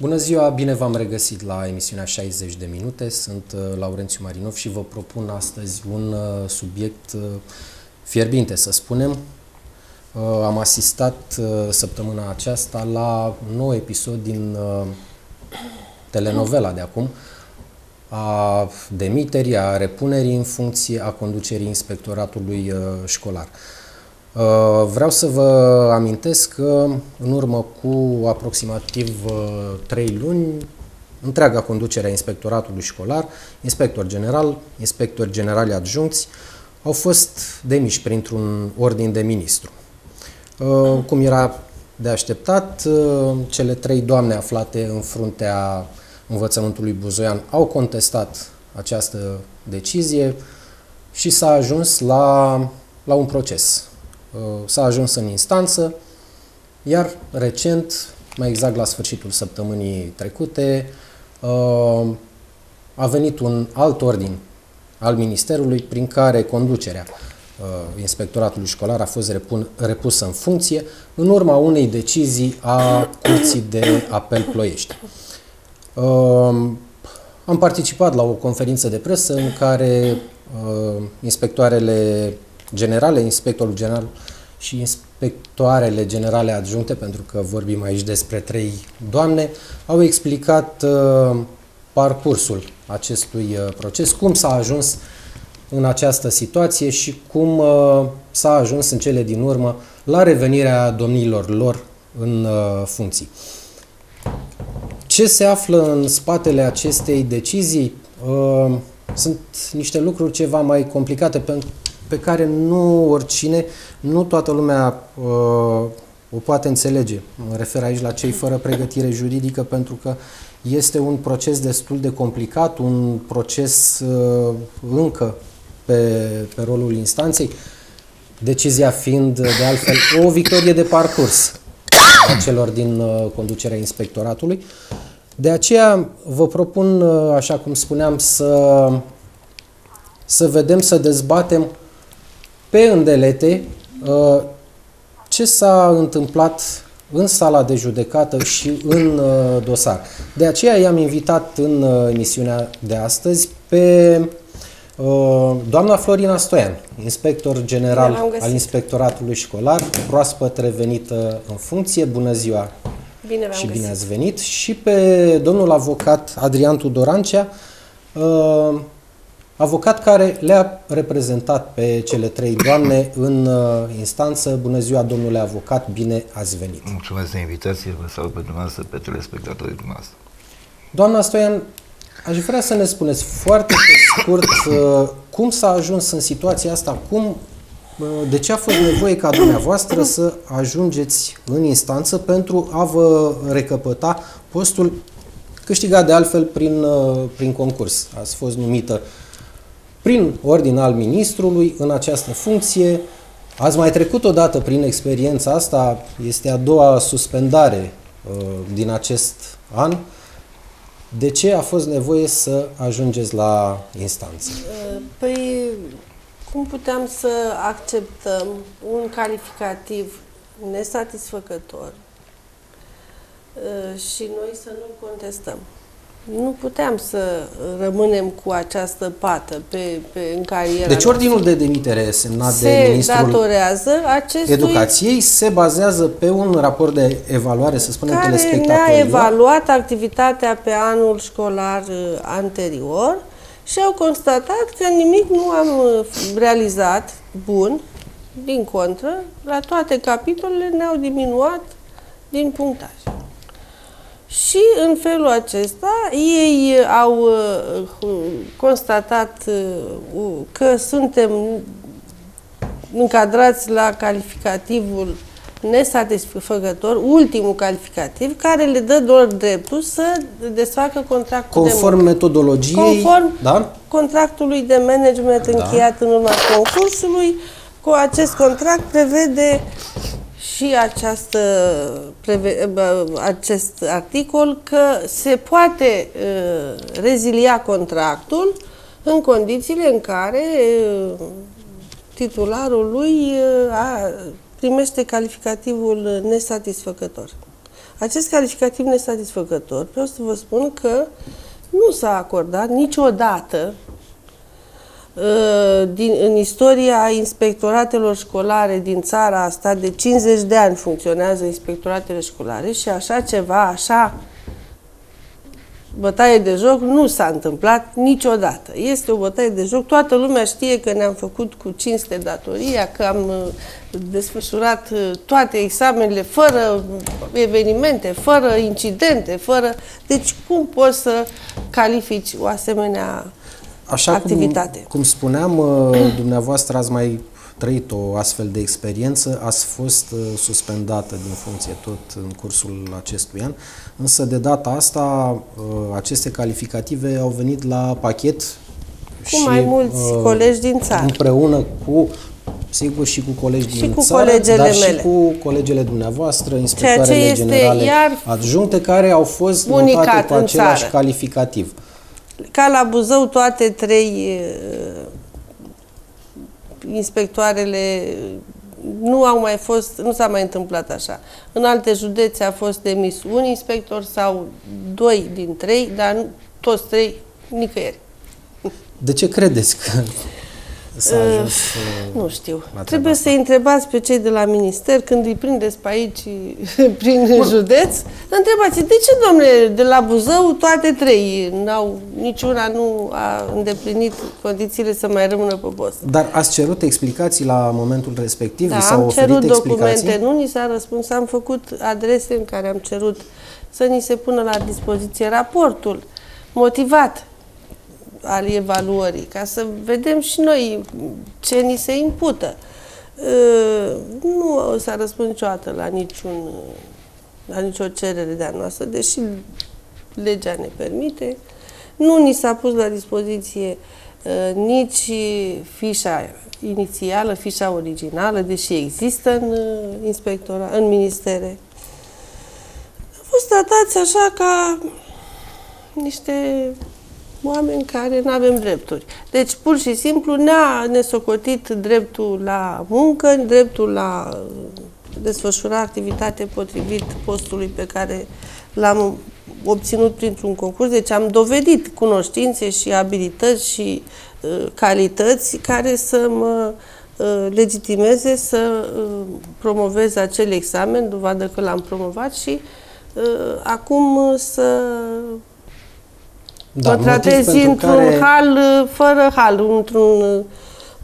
Bună ziua, bine v-am regăsit la emisiunea 60 de minute. Sunt uh, Laurențiu Marinov și vă propun astăzi un uh, subiect uh, fierbinte, să spunem. Am asistat săptămâna aceasta la un nou episod din telenovela de acum, a demiterii, a repunerii în funcție a conducerii inspectoratului școlar. Uh, vreau să vă amintesc că în urmă cu aproximativ 3 uh, luni, întreaga conducere a inspectoratului școlar, inspector general, inspectori generali adjuncți, au fost demiși printr-un ordin de ministru. Uh, cum era de așteptat, cele trei doamne aflate în fruntea învățământului buzoian au contestat această decizie și s-a ajuns la, la un proces Uh, s-a ajuns în instanță, iar recent, mai exact la sfârșitul săptămânii trecute, uh, a venit un alt ordin al Ministerului prin care conducerea uh, inspectoratului școlar a fost repun, repusă în funcție în urma unei decizii a Curții de Apel Ploiești. Am participat la o conferință de presă în care inspectoarele generale, inspectorul general și inspectoarele generale adjuncte, pentru că vorbim aici despre trei doamne, au explicat uh, parcursul acestui uh, proces, cum s-a ajuns în această situație și cum uh, s-a ajuns în cele din urmă la revenirea domnilor lor în uh, funcții. Ce se află în spatele acestei decizii? Uh, sunt niște lucruri ceva mai complicate pentru pe care nu oricine, nu toată lumea uh, o poate înțelege. Mă refer aici la cei fără pregătire juridică pentru că este un proces destul de complicat, un proces uh, încă pe, pe rolul instanței, decizia fiind de altfel o victorie de parcurs a celor din uh, conducerea inspectoratului. De aceea vă propun, uh, așa cum spuneam, să, să vedem, să dezbatem pe îndelete uh, ce s-a întâmplat în sala de judecată și în uh, dosar. De aceea i-am invitat în uh, emisiunea de astăzi pe doamna Florina Stoian, inspector general al Inspectoratului Școlar, proaspăt revenită în funcție. Bună ziua bine și bine ați venit. Și pe domnul avocat Adrian Tudorancea, avocat care le-a reprezentat pe cele trei doamne în uh, instanță. Bună ziua, domnule avocat, bine ați venit. Mulțumesc de invitație, vă salut pe dumneavoastră, pe telespectatorii dumneavoastră. Doamna Stoian, aș vrea să ne spuneți foarte pe scurt uh, cum s-a ajuns în situația asta, cum, uh, de ce a fost nevoie ca dumneavoastră să ajungeți în instanță pentru a vă recăpăta postul câștigat de altfel prin, uh, prin concurs. Ați fost numită prin ordin al ministrului în această funcție. Ați mai trecut odată prin experiența asta, este a doua suspendare uh, din acest an. De ce a fost nevoie să ajungeți la instanță? Uh, păi, cum puteam să acceptăm un calificativ nesatisfăcător uh, și noi să nu contestăm? Nu puteam să rămânem cu această pată pe, pe, în carieră. Deci ordinul de demitere semnat se de ministrul datorează acestui... educației se bazează pe un raport de evaluare, să spunem, care telespectatorilor. ne-a evaluat activitatea pe anul școlar uh, anterior și au constatat că nimic nu am uh, realizat bun, din contră, la toate capitolele ne-au diminuat din punctaj. Și în felul acesta ei au uh, constatat uh, că suntem încadrați la calificativul nesatisfăcător, ultimul calificativ, care le dă doar dreptul să desfacă contractul Conform de muncă. metodologiei, Conform da? contractului de management da. încheiat în urma concursului, cu acest contract prevede și această, acest articol că se poate uh, rezilia contractul în condițiile în care uh, titularul lui uh, a, primește calificativul nesatisfăcător. acest calificativ nesatisfăcător, vreau să vă spun că nu s-a acordat niciodată uh, din, în istoria inspectoratelor școlare din țara asta, de 50 de ani funcționează inspectoratele școlare și așa ceva, așa bătaie de joc nu s-a întâmplat niciodată. Este o bătaie de joc, toată lumea știe că ne-am făcut cu cinste datoria, că am uh, desfășurat uh, toate examenele fără evenimente, fără incidente, fără... Deci cum poți să califici o asemenea Așa activitate? Cum, cum spuneam, uh, dumneavoastră ați mai trăit o astfel de experiență, ați fost uh, suspendată din funcție tot în cursul acestui an, însă de data asta uh, aceste calificative au venit la pachet cu și, mai mulți uh, colegi din țară. Împreună cu sigur și cu colegi și din cu țară, colegele dar mele. și cu colegele dumneavoastră, inspectoarele este generale iar adjuncte, care au fost unicat notate cu în același țară. calificativ. Ca la Buzău, toate trei uh, inspectoarele nu au mai fost, nu s-a mai întâmplat așa. În alte județe a fost demis un inspector sau doi din trei, dar nu, toți trei nicăieri. De ce credeți că s-a ajuns uh, Nu știu. la treaba Trebuie asta? să întrebați pe cei de la minister când îi prindeți pe aici, prin județ, întrebați de ce, domnule, de la Buzău toate trei n-au, niciuna nu a îndeplinit condițiile să mai rămână pe post. Dar ați cerut explicații la momentul respectiv? Vi Da, s-au am oferit cerut explicații? documente, nu ni s-a răspuns, am făcut adrese în care am cerut să ni se pună la dispoziție raportul motivat al evaluării, ca să vedem și noi ce ni se impută. Uh, Nu s-a răspuns niciodată la niciun la nicio cerere de-a noastră, deși legea ne permite. Nu ni s-a pus la dispoziție uh, nici fișa inițială, fișa originală, deși există în uh, inspectora, în ministere. Am fost tratați așa ca niște oameni care nu avem drepturi. Deci, pur și simplu, ne-a nesocotit dreptul la muncă, dreptul la uh, desfășura activitate potrivit postului pe care l-am obținut printr-un concurs. Deci am dovedit cunoștințe și abilități și uh, calități care să mă uh, legitimeze să uh, promovez acel examen, dovadă că l-am promovat și uh, acum uh, să Da, mă motiv tratez pentru într-un care- hal uh, fără hal, într-un uh,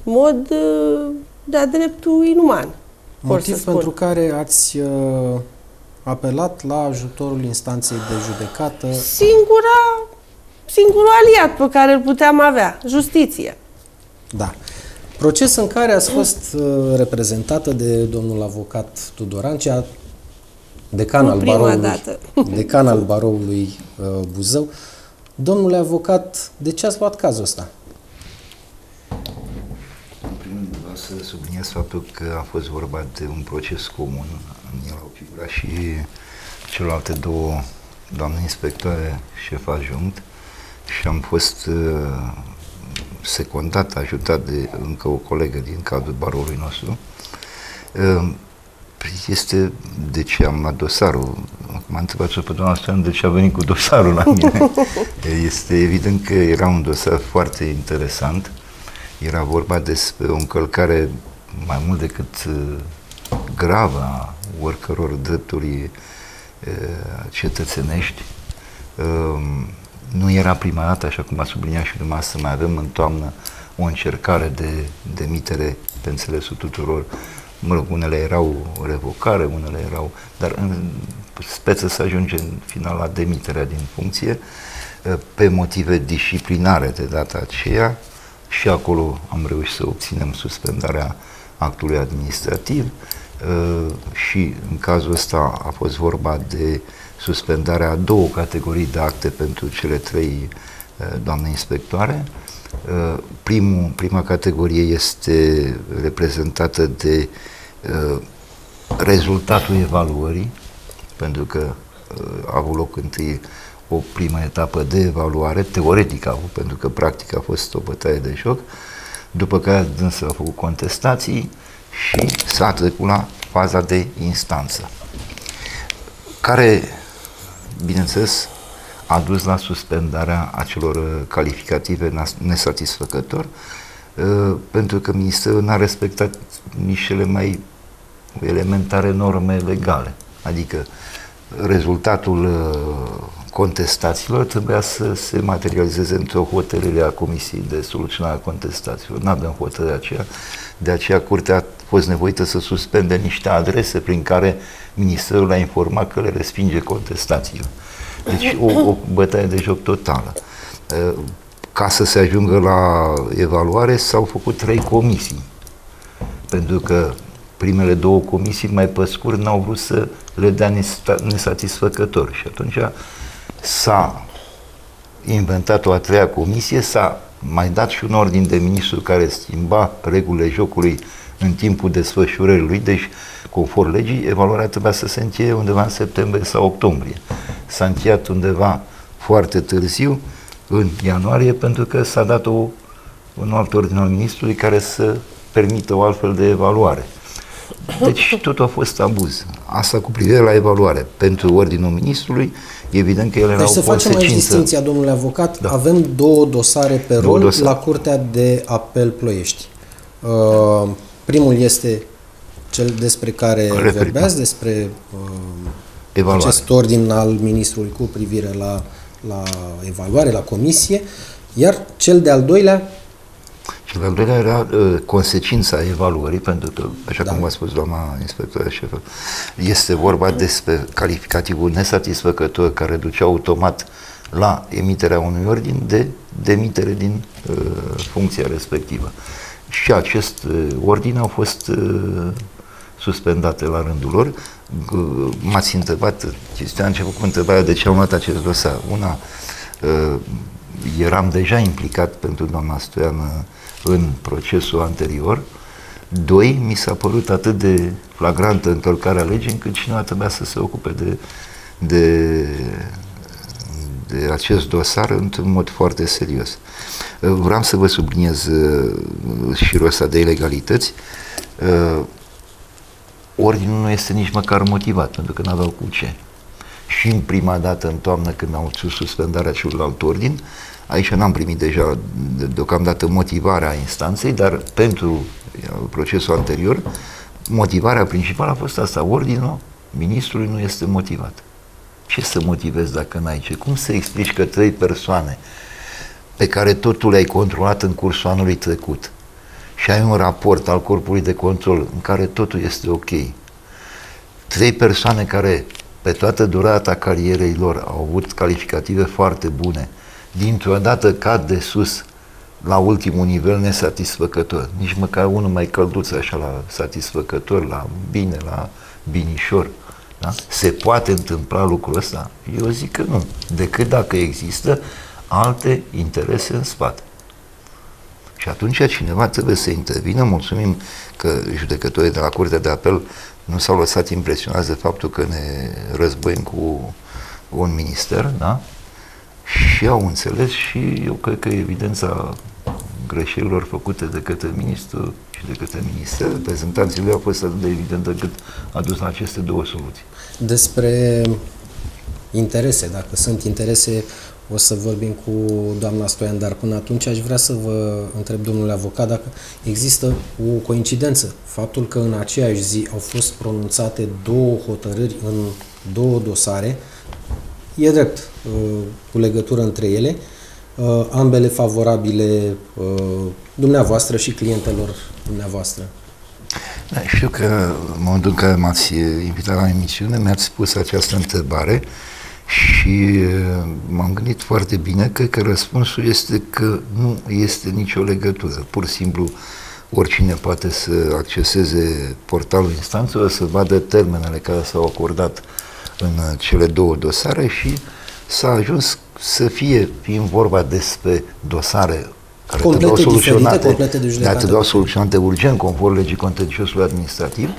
mod uh, de-a dreptul inuman. Vor să Motiv spun. pentru care ați uh, apelat la ajutorul instanței de judecată. Singura, singurul aliat pe care îl puteam avea, justiție. Da. Proces în care ați fost uh, reprezentată de domnul avocat Tudorancea, decan Nu al prima baroului, dată. decan al baroului uh, Buzău. Domnule avocat, de ce ați luat cazul ăsta? În primul rând vreau să subliniez faptul că a fost vorba de un proces comun. În el au figurat și celelalte două doamne inspectoare șef adjunct și am fost uh, secundat, ajutat de încă o colegă din cadrul baroului nostru. Uh, este de ce am luat dosarul. M-a întrebat pe doamna Stoian de ce a venit cu dosarul la mine. Este evident că era un dosar foarte interesant. Era vorba despre o încălcare mai mult decât uh, gravă a oricăror drepturi uh, cetățenești. Um, Nu era prima dată, așa cum a subliniat și dumneavoastră, mai avem în toamnă o încercare de demitere pe înțelesul tuturor. Mă rog, unele erau revocare, unele erau, dar în speță să ajunge în final la demiterea din funcție uh, pe motive disciplinare de data aceea și acolo am reușit să obținem suspendarea actului administrativ uh, și în cazul ăsta a fost vorba de suspendarea a două categorii de acte pentru cele trei uh, doamne inspectoare. Uh, Primul, prima categorie este reprezentată de uh, rezultatul evaluării, pentru că uh, a avut loc întâi o primă etapă de evaluare, teoretic a avut, pentru că practic a fost o bătaie de joc, după care dânsul a făcut contestații și s-a trecut la faza de instanță. care, bineînțeles, a dus la suspendarea acelor uh, calificative nesatisfăcător, uh, pentru că Ministerul n-a respectat nici cele mai elementare norme legale. Adică rezultatul uh, contestațiilor trebuia să se materializeze într-o hotărâre a Comisiei de soluționare a contestațiilor. Nu avem hotărârea aceea, de aceea Curtea a fost nevoită să suspende niște adrese prin care Ministerul a informat că le respinge contestațiile. Deci o, o bătaie de joc totală. Ca să se ajungă la evaluare s-au făcut trei comisii. Pentru că primele două comisii, mai pe scurt, n-au vrut să le dea nesatisfăcător. Și atunci s-a inventat o a treia comisie, s-a mai dat și un ordin de ministru care schimba regulile jocului în timpul desfășurării lui, deci, conform legii, evaluarea trebuia să se încheie undeva în septembrie sau octombrie. S-a încheiat undeva foarte târziu, în ianuarie, pentru că s-a dat o, un alt ordin al ministrului care să permită o altfel de evaluare. Deci tot a fost abuz. Asta cu privire la evaluare. Pentru ordinul ministrului, evident că ele deci erau să facem aici distinția, domnule avocat. Da. Avem două dosare pe două rol dosare. la Curtea de Apel Ploiești. Uh, primul este cel despre care Referit, vorbeați, da. despre uh, acest ordin al ministrului cu privire la, la evaluare, la comisie, iar cel de-al doilea și al doilea era uh, consecința evaluării, pentru că, așa da. cum a spus doamna inspectoră șefă, este vorba despre calificativul nesatisfăcător care duce automat la emiterea unui ordin de demitere din uh, funcția respectivă. Și acest uh, ordin au fost uh, suspendate la rândul lor. Uh, m-ați întrebat, chestia a început cu întrebarea de ce am luat acest dosar. Una, uh, eram deja implicat pentru doamna Stoiană în procesul anterior. Doi, mi s-a părut atât de flagrantă încălcarea legii încât cineva trebuia să se ocupe de, de, de acest dosar într-un mod foarte serios. Vreau să vă subliniez uh, și rosta de ilegalități. Uh, ordinul nu este nici măcar motivat, pentru că nu aveau cu ce. Și în prima dată, în toamnă, când au suspendarea celălalt ordin, Aici n-am primit deja deocamdată motivarea instanței, dar pentru uh, procesul anterior, motivarea principală a fost asta. Ordinul ministrului nu este motivat. Ce să motivezi dacă n-ai ce? Cum să explici că trei persoane pe care totul le-ai controlat în cursul anului trecut și ai un raport al corpului de control în care totul este ok, trei persoane care pe toată durata carierei lor au avut calificative foarte bune, dintr-o dată cad de sus la ultimul nivel nesatisfăcător. Nici măcar unul mai călduț așa la satisfăcător, la bine, la binișor. Da? Se poate întâmpla lucrul ăsta? Eu zic că nu, decât dacă există alte interese în spate. Și atunci cineva trebuie să intervină. Mulțumim că judecătorii de la Curtea de Apel nu s-au lăsat impresionați de faptul că ne războim cu un minister, da? și au înțeles și eu cred că evidența greșelilor făcute de către ministru și de către minister, reprezentanții lui a fost atât de evidentă cât a dus la aceste două soluții. Despre interese, dacă sunt interese, o să vorbim cu doamna Stoian, dar până atunci aș vrea să vă întreb, domnule avocat, dacă există o coincidență. Faptul că în aceeași zi au fost pronunțate două hotărâri în două dosare, E drept, uh, cu legătură între ele, uh, ambele favorabile uh, dumneavoastră și clientelor dumneavoastră. Da, știu că în momentul în care m-ați invitat la emisiune, mi-ați pus această întrebare și m-am gândit foarte bine, cred că răspunsul este că nu este nicio legătură. Pur și simplu, oricine poate să acceseze portalul instanțelor, să vadă termenele care s-au acordat în cele două dosare și s-a ajuns să fie, fiind vorba despre dosare care complete trebuiau soluționate, dar trebuiau soluționate urgent, conform legii contenciosului administrativ,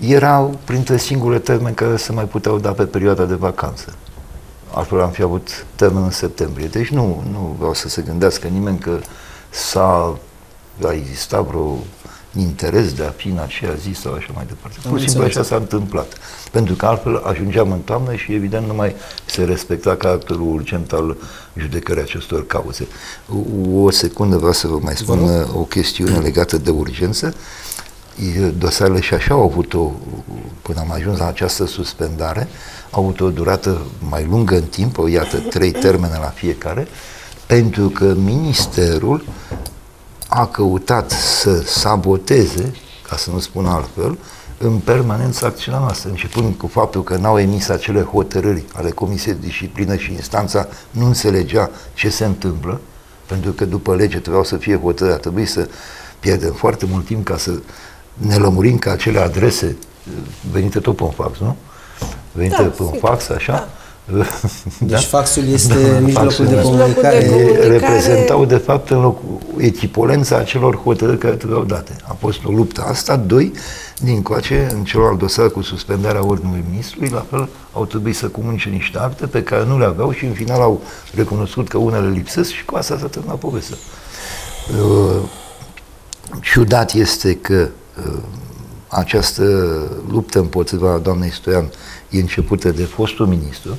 erau printre singure termeni care se mai puteau da pe perioada de vacanță. Altfel am fi avut termen în septembrie. Deci nu, nu vreau să se gândească nimeni că s-a a existat vreo interes de a fi în aceea zi sau așa mai departe. Am Pur și simplu înțeles. așa s-a întâmplat. Pentru că altfel ajungeam în toamnă și evident nu mai se respecta caracterul urgent al judecării acestor cauze. O, o secundă vreau să vă mai spun Vă uh, o chestiune legată de urgență. E, Dosarele și așa au avut o, până am ajuns la această suspendare, au avut o durată mai lungă în timp, o iată trei termene la fiecare, pentru că ministerul a căutat să saboteze, ca să nu spun altfel, în permanență acțiunea noastră, începând cu faptul că n-au emis acele hotărâri ale Comisiei de Disciplină și instanța nu înțelegea ce se întâmplă, pentru că după lege trebuiau să fie hotărâri, a trebuit să pierdem foarte mult timp ca să ne lămurim că acele adrese uh, venite tot pe un fax, nu? Venite Da, pe un sigur. fax, așa, Deci faxul este Da, mijlocul faxul de este- comunicare. Mijlocul de comunicare. reprezentau de fapt în loc echipolența acelor hotărâri care trebuiau date. A fost o luptă asta. Doi, din coace, în celălalt dosar cu suspendarea ordinului ministrului, la fel au trebuit să comunice niște acte pe care nu le aveau și în final au recunoscut că unele lipsesc și cu asta s-a terminat povestea. Uh, ciudat este că uh, această luptă împotriva doamnei Stoian e începută de fostul ministru,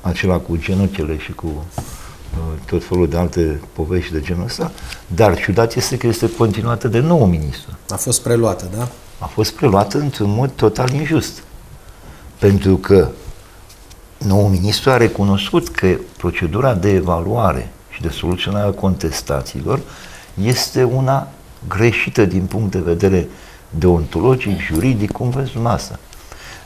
acela cu genunchele și cu uh, tot felul de alte povești de genul ăsta, dar ciudat este că este continuată de nou ministru. A fost preluată, da? A fost preluată într-un mod total injust. Pentru că nou ministru a recunoscut că procedura de evaluare și de soluționare a contestațiilor este una greșită din punct de vedere deontologic, juridic, cum vreți dumneavoastră.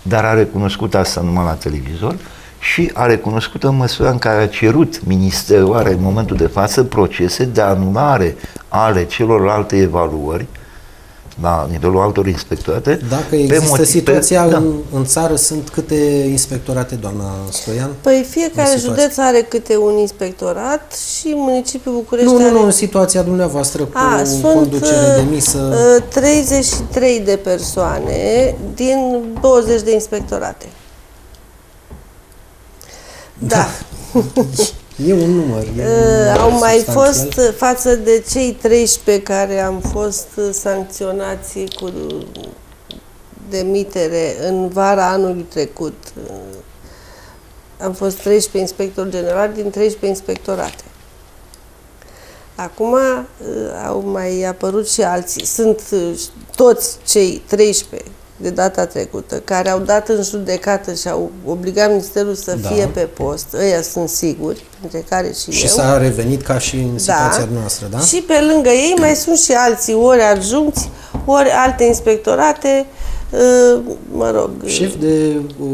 Dar a recunoscut asta numai la televizor și a recunoscut în măsura în care a cerut ministerul are în momentul de față procese de anulare ale celorlalte evaluări la nivelul altor inspectorate. Dacă pe există motive- situația da. în, în țară, sunt câte inspectorate, doamna Stoian? Păi fiecare În situație. județ are câte un inspectorat și municipiul București Nu, nu, are... nu, în situația dumneavoastră cu A, sunt conducere uh, demisă. uh, 33 de persoane din 20 de inspectorate. Da. E un număr. E un Uh, număr au mai substanțial. fost uh, față de cei 13 care am fost uh, sancționați cu demitere în vara anului trecut. Uh, Am fost 13 inspectori generali din 13 inspectorate. Acum uh, au mai apărut și alții. Sunt uh, toți cei 13 de data trecută care au dat în judecată și au obligat ministerul să Da. fie pe post. Ăia sunt siguri, între care și, Și eu. s-a revenit ca și în situația noastră, da? Și pe lângă ei mai sunt și alții, ori adjuncți, ori alte inspectorate, uh, mă rog. Șef de uh,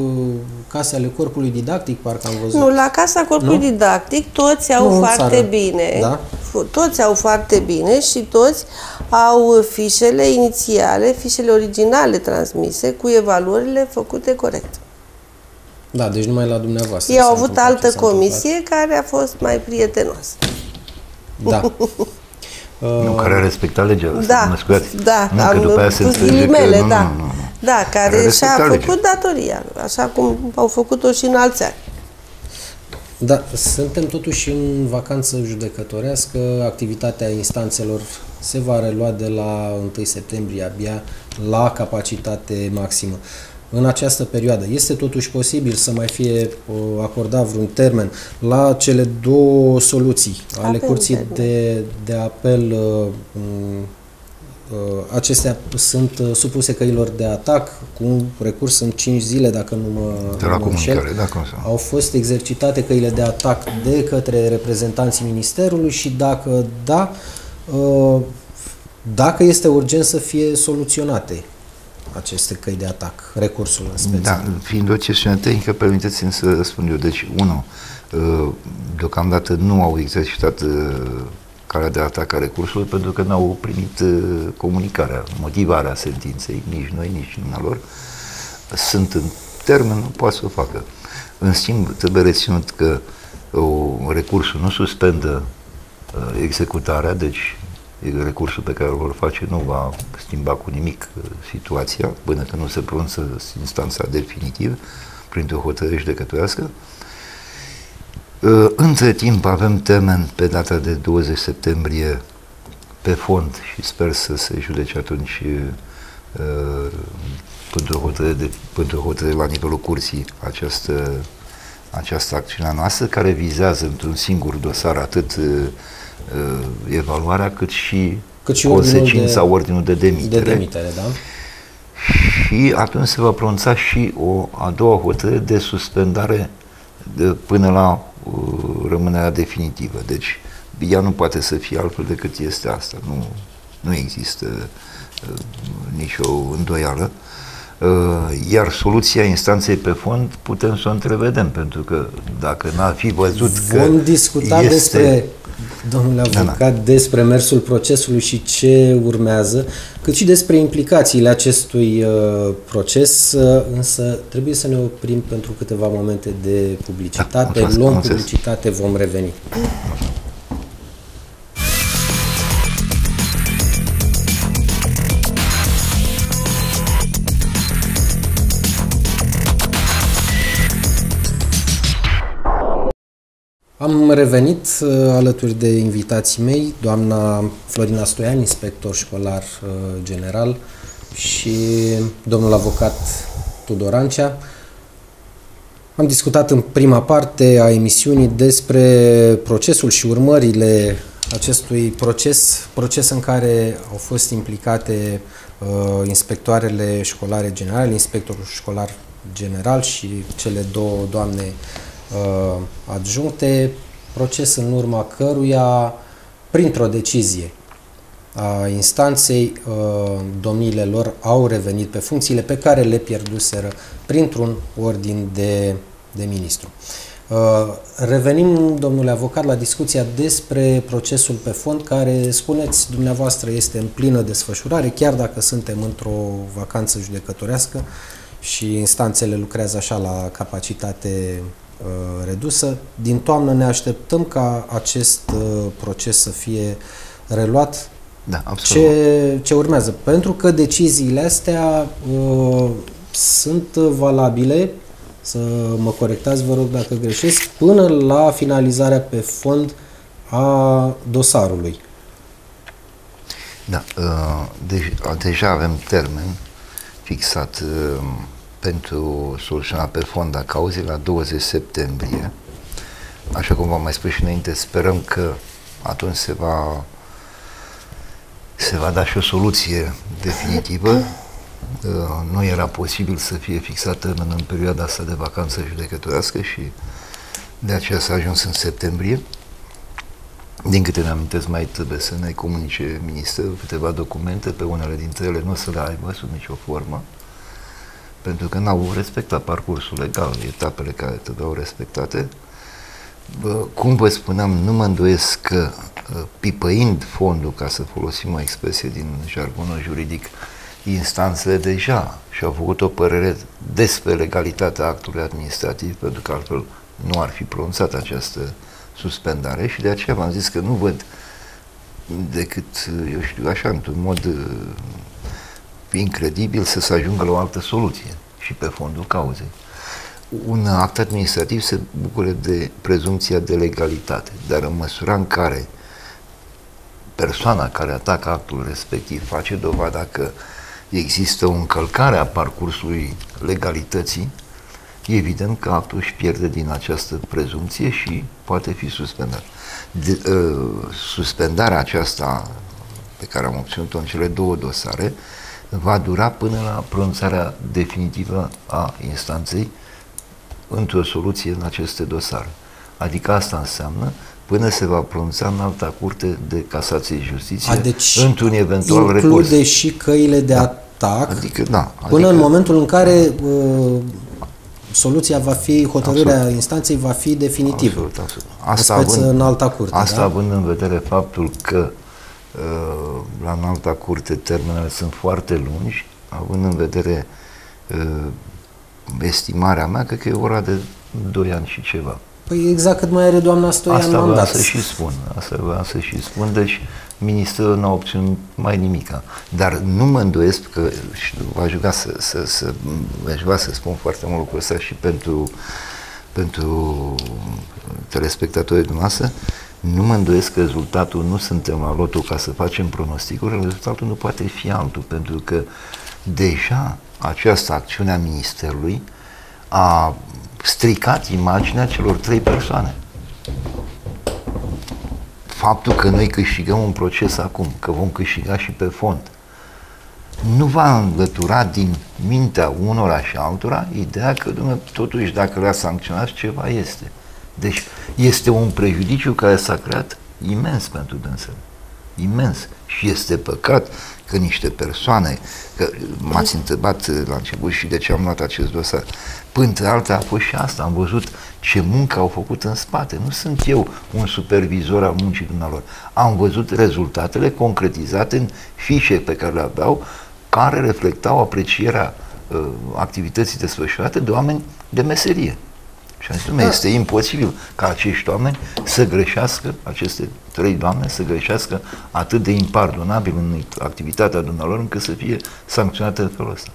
case ale corpului didactic, parcă am văzut. Nu, la Casa Corpului Nu? Didactic toți au Nu, în foarte țară. bine. Da? F- Toți au foarte bine și toți au fișele inițiale, fișele originale transmise cu evaluările făcute corect. Da, deci numai la dumneavoastră. Ei au s-a avut întâmplat ce altă s-a întâmplat. comisie care a fost mai prietenoasă. Da. Nu, care a respectat legea. asta, Da, mă scuzați. da, nu, că am după aia se pus înțelege ghilimele, că, nu, da. Nu, nu, nu. Da, care Care și-a respecta legea. făcut datoria, așa cum au făcut-o și în alți ani. Da, suntem totuși în vacanță judecătorească, activitatea instanțelor se va relua de la 1 septembrie abia la capacitate maximă. În această perioadă este totuși posibil să mai fie uh, acordat vreun termen la cele două soluții ale Avem Curții termen. de, de apel uh, m, Uh, acestea sunt uh, supuse căilor de atac cu un recurs în 5 zile, dacă nu mă, De la nu mă înșel. comunicare, da, cum să nu. Au fost exercitate căile de atac de către reprezentanții Ministerului și dacă da, uh, dacă este urgent să fie soluționate aceste căi de atac, recursul în speță. Da, fiind o chestiune tehnică, permiteți-mi să răspund eu. Deci, unu, uh, deocamdată nu au exercitat uh, calea de atac a recursului pentru că n-au primit uh, comunicarea, motivarea sentinței, nici noi, nici lor. Sunt în termen, nu poate să o facă. În schimb, trebuie reținut că o, recursul nu suspendă uh, executarea, deci e recursul pe care îl vor face nu va schimba cu nimic uh, situația până când nu se pronunță instanța definitiv printr-o hotărâre judecătorească. Uh, Între timp avem termen pe data de 20 septembrie pe fond și sper să se judece atunci uh, pentru hotărâre, de, pentru hotărâre la nivelul curții această, această acțiune a noastră care vizează într-un singur dosar atât uh, uh evaluarea cât și, cât și consecința, ordinul de, ordinul de demitere. De demitere, da? Și atunci se va pronunța și o a doua hotărâre de suspendare de, până la uh, rămânerea definitivă. Deci ea nu poate să fie altfel decât este asta. Nu, nu există uh, nicio îndoială. Uh, iar soluția instanței pe fond putem să o întrevedem, pentru că dacă n-ar fi văzut Vom că discuta este... despre domnule da, avocat, da, da. despre mersul procesului și ce urmează, cât și despre implicațiile acestui uh, proces, uh, însă trebuie să ne oprim pentru câteva momente de publicitate. Da, Luăm publicitate, vom reveni. Am revenit uh, alături de invitații mei, doamna Florina Stoian, inspector școlar uh, general și domnul avocat Tudor Ancea. Am discutat în prima parte a emisiunii despre procesul și urmările acestui proces, proces în care au fost implicate uh, inspectoarele școlare generale, inspectorul școlar general și cele două doamne uh, adjuncte, proces în urma căruia, printr-o decizie a instanței, uh, domniile lor au revenit pe funcțiile pe care le pierduseră printr-un ordin de, de ministru. Uh, revenim, domnule avocat, la discuția despre procesul pe fond, care, spuneți dumneavoastră, este în plină desfășurare, chiar dacă suntem într-o vacanță judecătorească și instanțele lucrează așa la capacitate Uh, redusă. Din toamnă ne așteptăm ca acest uh, proces să fie reluat. Da, absolut. Ce, ce urmează? Pentru că deciziile astea uh, sunt valabile, să mă corectați, vă rog, dacă greșesc, până la finalizarea pe fond a dosarului. Da, uh, de, deja avem termen fixat uh, pentru soluționarea pe fond a cauzei la 20 septembrie. Așa cum v-am mai spus și înainte, sperăm că atunci se va se va da și o soluție definitivă. Uh, nu era posibil să fie fixată în, în perioada asta de vacanță judecătorească și de aceea s-a ajuns în septembrie. Din câte ne amintesc, mai trebuie să ne comunice ministerul câteva documente, pe unele dintre ele nu o să le aibă sub nicio formă pentru că n-au respectat parcursul legal, etapele care trebuiau respectate. Cum vă spuneam, nu mă îndoiesc că ă, pipăind fondul, ca să folosim o expresie din jargonul juridic, instanțele deja și-au făcut o părere despre legalitatea actului administrativ, pentru că altfel nu ar fi pronunțat această suspendare și de aceea v-am zis că nu văd decât, eu știu, așa, într-un mod incredibil să se ajungă la o altă soluție și pe fondul cauzei. Un act administrativ se bucură de prezumția de legalitate, dar în măsura în care persoana care atacă actul respectiv face dovada că există o încălcare a parcursului legalității, e evident că actul își pierde din această prezumție și poate fi suspendat. De, uh, suspendarea aceasta pe care am obținut-o în cele două dosare va dura până la pronunțarea definitivă a instanței într-o soluție în aceste dosare. Adică asta înseamnă până se va pronunța în alta curte de casație și justiție deci într-un eventual include recurs. Include și căile de da. atac adică, da, adică, până în momentul în care uh, soluția va fi, hotărârea absolut. instanței va fi definitivă. Absolut, absolut. Asta având, în alta curte. Asta da? având în vedere faptul că Uh, la înalta curte termenele sunt foarte lungi, având în vedere uh, estimarea mea, cred că e ora de 2 ani și ceva. Păi exact cât mai are doamna Stoian Asta mandat. Asta să și spun, asta vreau să și spun, deci ministerul nu a obținut mai nimica. Dar nu mă îndoiesc că, și v-aș vrea să, să, să, vrea să spun foarte mult lucrul ăsta și pentru, pentru telespectatorii dumneavoastră, Nu mă îndoiesc că rezultatul, nu suntem la lotul ca să facem pronosticuri, rezultatul nu poate fi altul, pentru că deja această acțiune a Ministerului a stricat imaginea celor trei persoane. Faptul că noi câștigăm un proces acum, că vom câștiga și pe fond, nu va înlătura din mintea unora și altora ideea că, dumne, totuși, dacă le-a sancționat, ceva este. Deci, este un prejudiciu care s-a creat imens pentru dânsele. Imens. Și este păcat că niște persoane, că m-ați întrebat la început și de ce am luat acest dosar, până alta a fost și asta, am văzut ce muncă au făcut în spate. Nu sunt eu un supervizor al muncii dumnealor. Am văzut rezultatele concretizate în fișe pe care le aveau, care reflectau aprecierea uh, activității desfășurate de oameni de meserie. Și am zis, da. este imposibil ca acești oameni să greșească, aceste trei doamne, să greșească atât de impardonabil în activitatea dumnealor încât să fie sancționate în felul ăsta.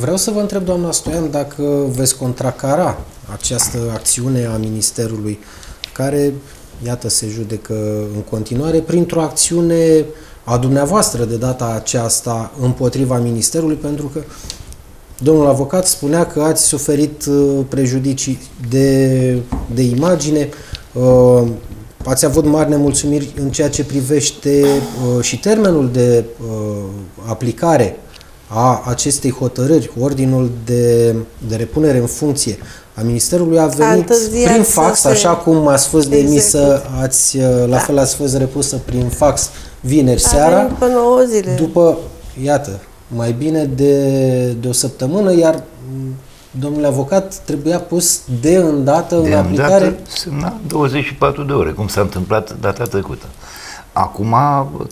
Vreau să vă întreb, doamna Stoian, dacă veți contracara această acțiune a Ministerului, care, iată, se judecă în continuare printr-o acțiune a dumneavoastră de data aceasta împotriva Ministerului, pentru că domnul avocat spunea că ați suferit uh, prejudicii de, de imagine, uh, ați avut mari nemulțumiri în ceea ce privește uh, și termenul de aplicare a acestei hotărâri, ordinul de, de repunere în funcție a Ministerului a venit a prin fax, așa cum ați fost demisă, ați, la da. fel ați fost repusă prin fax vineri a seara. După 9 zile. După, iată, mai bine de, de o săptămână, iar domnule avocat trebuia pus de îndată de în aplicare. semna 24 de ore, cum s-a întâmplat data trecută. Acum,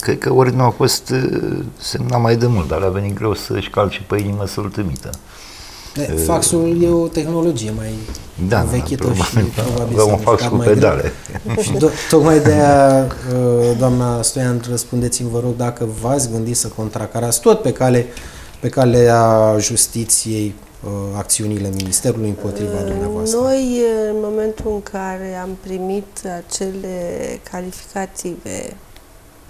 cred că ori nu a fost uh, semnat mai de mult, dar a venit greu să-și calce pe inimă să-l trimită. Faxul e o tehnologie mai da, vechită da, și probabil un fax cu pedale. și do- tocmai de aia, uh, doamna Stoian, răspundeți-mi, vă rog, dacă v-ați gândit să contracarați tot pe cale, pe calea justiției uh, acțiunile Ministerului împotriva dumneavoastră? Noi, în momentul în care am primit acele calificative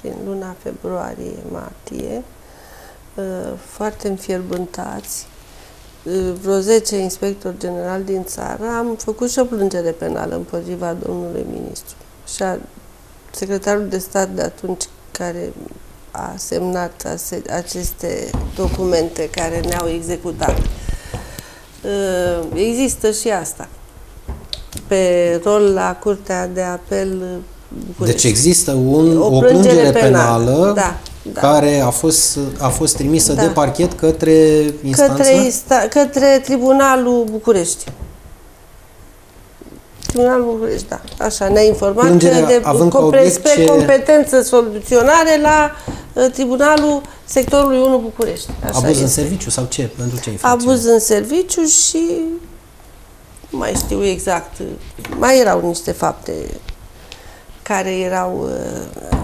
prin luna februarie-martie, uh, foarte înfierbântați, vreo 10 inspectori general din țară, am făcut și o plângere penală împotriva domnului ministru. Și a secretarul de stat de atunci care a semnat aceste documente care ne-au executat. Uh, există și asta. Pe rol la Curtea de Apel București. Deci există un, o, o plângere, plângere penală, penală da da. care a fost, a fost trimisă da. de parchet către instanță? Către, insta, către Tribunalul București. Tribunalul București, da. Așa, ne-a informat Plângerea, de compre, ce... competență soluționare la uh, Tribunalul Sectorului 1 București. Așa Abuz este. în serviciu sau ce? Pentru ce infracțiune? Abuz în serviciu și mai știu exact. Mai erau niște fapte care erau uh,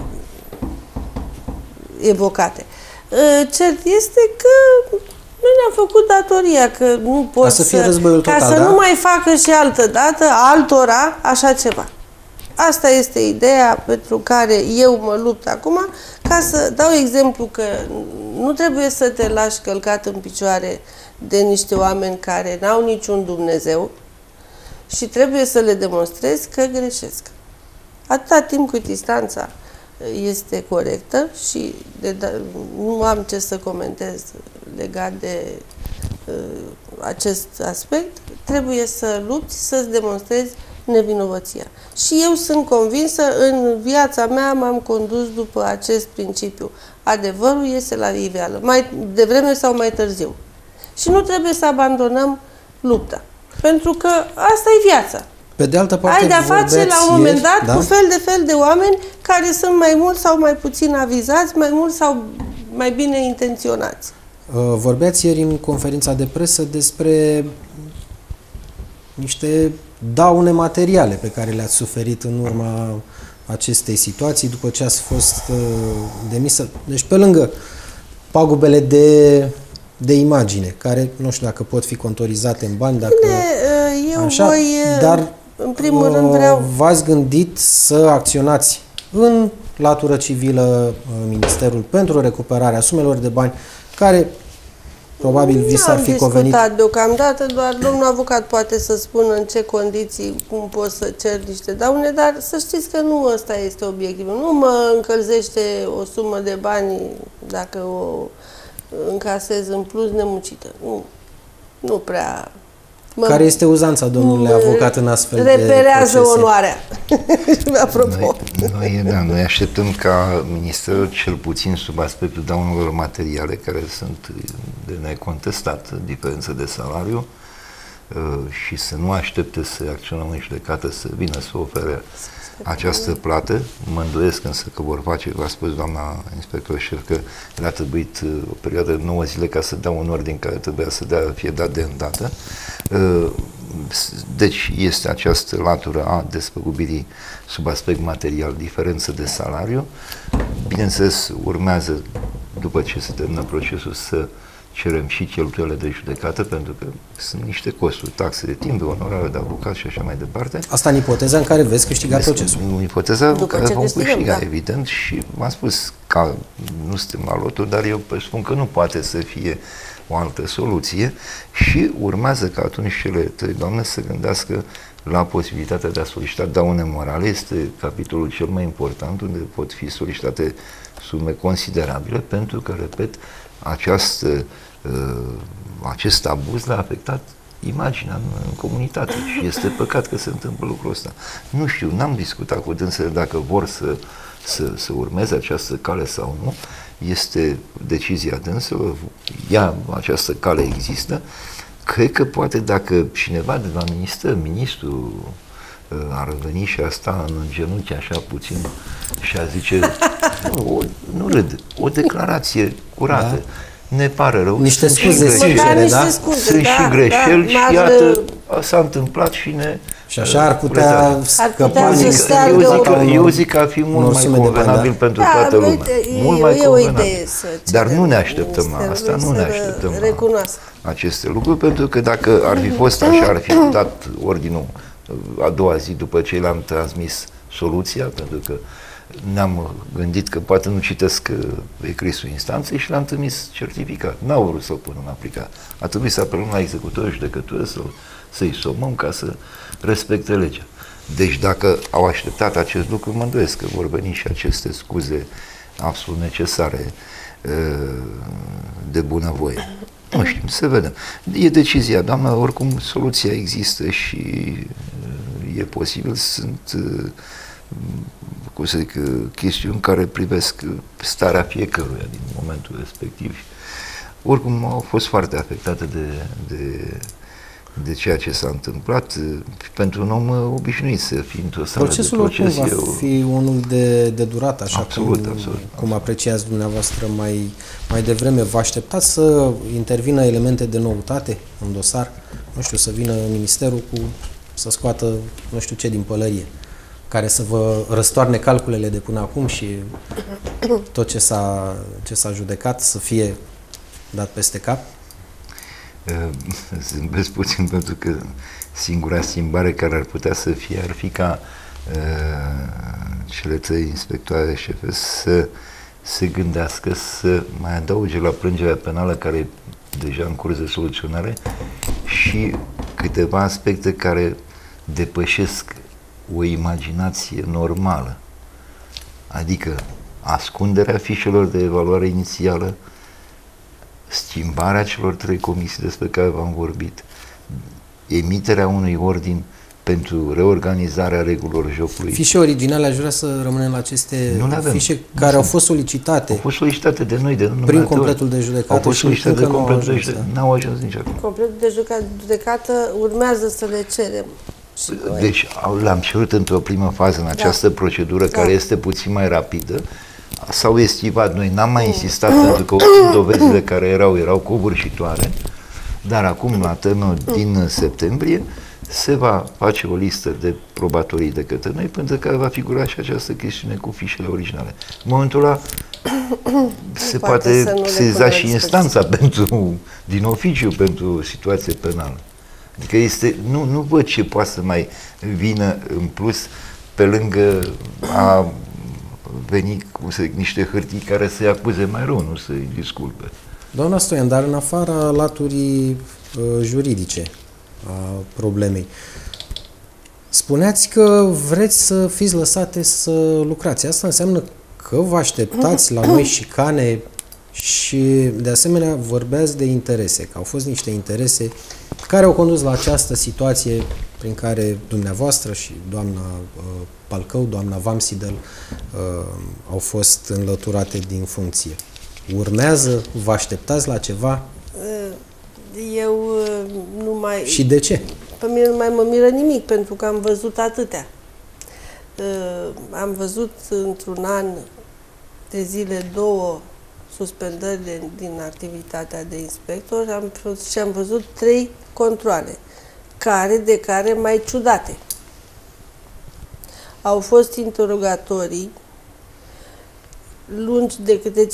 evocate. Ă, cert este că noi ne-am făcut datoria, că nu pot ca să, fie să total, ca să da? nu mai facă și altă dată altora așa ceva. Asta este ideea pentru care eu mă lupt acum, ca să dau exemplu că nu trebuie să te lași călcat în picioare de niște oameni care n-au niciun Dumnezeu și trebuie să le demonstrezi că greșesc. Atâta timp cât instanța este corectă și de, da, nu am ce să comentez legat de uh, acest aspect, trebuie să lupți, să-ți demonstrezi nevinovăția. Și eu sunt convinsă, în viața mea m-am condus după acest principiu. Adevărul este la iveală, mai devreme sau mai târziu. Și nu trebuie să abandonăm lupta. Pentru că asta e viața. Pe de altă parte, ai de-a face la un moment dat da? cu fel de fel de oameni care sunt mai mult sau mai puțin avizați, mai mult sau mai bine intenționați. Uh, vorbeați ieri în conferința de presă despre niște daune materiale pe care le-ați suferit în urma acestei situații după ce ați fost uh, demisă. Deci pe lângă pagubele de, de imagine, care nu știu dacă pot fi contorizate în bani, dacă Bine, uh, eu așa, voi... dar În primul rând vreau... V-ați gândit să acționați în latură civilă uh, Ministerul pentru recuperarea sumelor de bani care probabil vi s-ar fi convenit? discutat deocamdată, doar domnul avocat poate să spună în ce condiții, cum poți să cer niște daune, dar să știți că nu ăsta este obiectivul. Nu mă încălzește o sumă de bani dacă o încasez în plus nemuncită. Nu, nu prea Mă, Care este uzanța, domnule avocat, în astfel de Reperează onoarea. Apropo. Noi, noi, da, noi așteptăm ca Ministerul, cel puțin sub aspectul daunelor materiale, care sunt de necontestat, diferență de salariu, uh, și să nu aștepte să acționăm în judecată, să vină să ofere această plată. Mă îndoiesc însă că vor face, v-a spus doamna inspector șef că le-a trebuit uh, o perioadă de 9 zile ca să dea un ordin care trebuia să dea, fie dat de îndată. Uh, deci este această latură a despăgubirii sub aspect material, diferență de salariu. Bineînțeles, urmează, după ce se termină procesul, să cerem și cheltuielile de judecată, pentru că sunt niște costuri, taxe de timp, de onorare de avocat și așa mai departe. Asta în ipoteza în care veți câștiga Vezi, procesul. În ipoteza în care vom câștiga, da. evident, și m-am spus că nu suntem la lotul, dar eu spun că nu poate să fie o altă soluție și urmează ca atunci cele trei doamne să gândească la posibilitatea de a solicita daune morale. Este capitolul cel mai important unde pot fi solicitate sume considerabile pentru că, repet, această, uh, acest abuz l-a afectat imaginea în, în comunitate și este păcat că se întâmplă lucrul ăsta. Nu știu, n-am discutat cu dânsele dacă vor să, să, să urmeze această cale sau nu, este decizia dânselor, ea, această cale există, cred că poate dacă cineva de la minister, ministrul uh, ar veni și asta în genunchi așa puțin și a zice, nu, nu râd, o declarație curată. Da. Ne pare rău. Niște scuze sincere, da? Scuze, sunt da, și greșeli da, și iată, s-a întâmplat și ne și așa ar putea scăpa eu, zic, eu, zic, eu zic că ar fi mult mai convenabil da? pentru da, toată lumea. Uite, mult mai e convenabil. Dar nu ne așteptăm la asta, nu ne așteptăm la aceste lucruri, pentru că dacă ar fi fost așa, ar fi dat ordinul a doua zi după ce le-am transmis soluția, pentru că ne-am gândit că poate nu citesc uh, ecrisul instanței și le-am trimis certificat. N-au vrut să-l pună în aplicare. A trebuit să apelăm la executor și decătură să, să-i somăm ca să respecte legea. Deci dacă au așteptat acest lucru, mă îndoiesc că vor veni și aceste scuze absolut necesare uh, de bunăvoie. Nu știm, să vedem. E decizia, doamna, oricum soluția există și uh, e posibil, sunt cum să zic, chestiuni care privesc starea fiecăruia din momentul respectiv. Oricum au fost foarte afectate de, de, de ceea ce s-a întâmplat pentru un om obișnuit să fie într-o sală Procesul de proces. va fi unul de, de durat, așa absolut, cum, absolut, cum absolut. apreciați dumneavoastră mai, mai devreme. Vă așteptați să intervină elemente de noutate în dosar? Nu știu, să vină ministerul cu să scoată nu știu ce din pălărie care să vă răstoarne calculele de până acum și tot ce s-a, ce s-a judecat să fie dat peste cap? Zâmbesc puțin pentru că singura schimbare care ar putea să fie ar fi ca uh, cele trei inspectoare șefe să se gândească să mai adauge la plângerea penală care e deja în curs de soluționare și câteva aspecte care depășesc o imaginație normală, adică ascunderea fișelor de evaluare inițială, schimbarea celor trei comisii despre care v-am vorbit, emiterea unui ordin pentru reorganizarea regulilor jocului. Fișe originale, aș vrea să rămânem la aceste nu avem. fișe care nu au fost solicitate. Au fost solicitate de noi, de Prin completul de judecată au fost solicitate de completul de judecată. N-au ajuns nici acum. Completul de judecată urmează să le cerem. Deci le-am cerut într-o primă fază în această da. procedură da. care este puțin mai rapidă. S-au estivat, noi n-am mai insistat mm. pentru că dovezile care erau, erau covârșitoare, dar acum, la termenul din septembrie, se va face o listă de probatorii de către noi, pentru că va figura și această chestiune cu fișele originale. În momentul ăla se poate seza și instanța pentru, din oficiu pentru situație penală. Adică este, nu, nu văd ce poate să mai vină în plus pe lângă a veni cu să, niște hârtii care să-i acuze mai rău, nu să-i disculpe. Doamna Stoian, dar în afara laturii uh, juridice a problemei, spuneați că vreți să fiți lăsate să lucrați. Asta înseamnă că vă așteptați la noi șicane și de asemenea vorbeați de interese, că au fost niște interese care au condus la această situație prin care dumneavoastră și doamna uh, Palcău, doamna Vamsidel uh, au fost înlăturate din funcție. Urmează, vă așteptați la ceva? Eu uh, nu mai... Și de ce? Pe mine nu mai mă miră nimic, pentru că am văzut atâtea. Uh, am văzut într-un an de zile două suspendări de, din activitatea de inspector am, și am văzut trei controle, care de care mai ciudate. Au fost interogatorii lungi de câte 5-6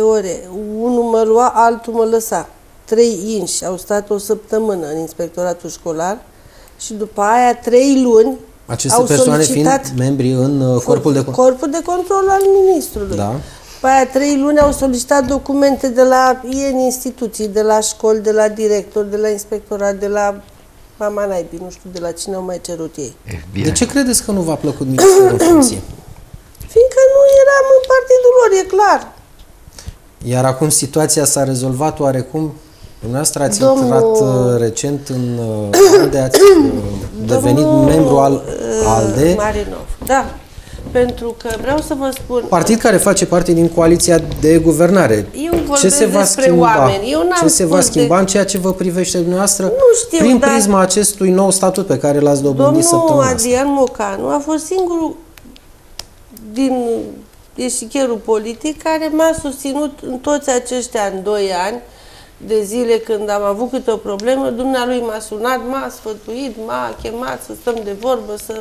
ore. Unul mă lua, altul mă lăsa. Trei inși au stat o săptămână în inspectoratul școlar și după aia trei luni Aceste au persoane solicitat fiind membri în uh, corpul de... corpul de control al ministrului. Da. După aia trei luni au solicitat documente de la IEN instituții, de la școli, de la director, de la inspectorat, de la mama naibii, nu știu de la cine au mai cerut ei. FBI. De ce credeți că nu v-a plăcut ministerul în funcție? Fiindcă nu eram în partidul lor, e clar. Iar acum situația s-a rezolvat oarecum? Dumneavoastră ați Domnul- intrat uh, recent în uh, ALDE, ați uh, devenit Domnul, membru al uh, ALDE, Marinov, da. Pentru că vreau să vă spun... partid care face parte din coaliția de guvernare. Eu vorbesc ce se va despre schimba? oameni. Eu n-am ce se va spus schimba de- în ceea ce vă privește dumneavoastră Nu știu, prin dar- prisma acestui nou statut pe care l-ați dobândit Domnul săptămâna asta? Adrian Mocanu a fost singurul din eșicherul politic care m-a susținut în toți acești ani, doi ani, de zile când am avut câte o problemă, dumnealui m-a sunat, m-a sfătuit, m-a chemat să stăm de vorbă, să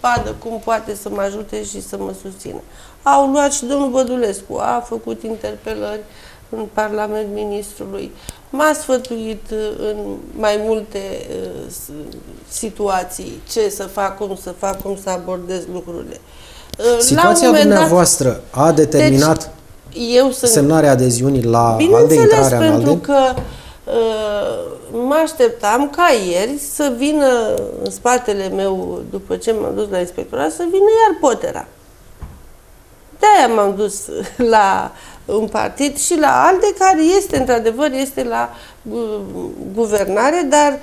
vadă cum poate să mă ajute și să mă susțină. Au luat și domnul Bădulescu, a făcut interpelări în Parlament Ministrului, m-a sfătuit uh, în mai multe uh, s- situații ce să fac, cum să fac, cum să abordez lucrurile. Uh, la un Situația moment dat- dumneavoastră a determinat eu sunt semnarea adeziunii la ALDE, Bineînțeles, intrarea în pentru ALDE? că uh, mă așteptam ca ieri să vină în spatele meu, după ce m-am dus la inspectorat, să vină iar potera. De-aia m-am dus la un partid și la ALDE, care este, într-adevăr, este la gu- guvernare, dar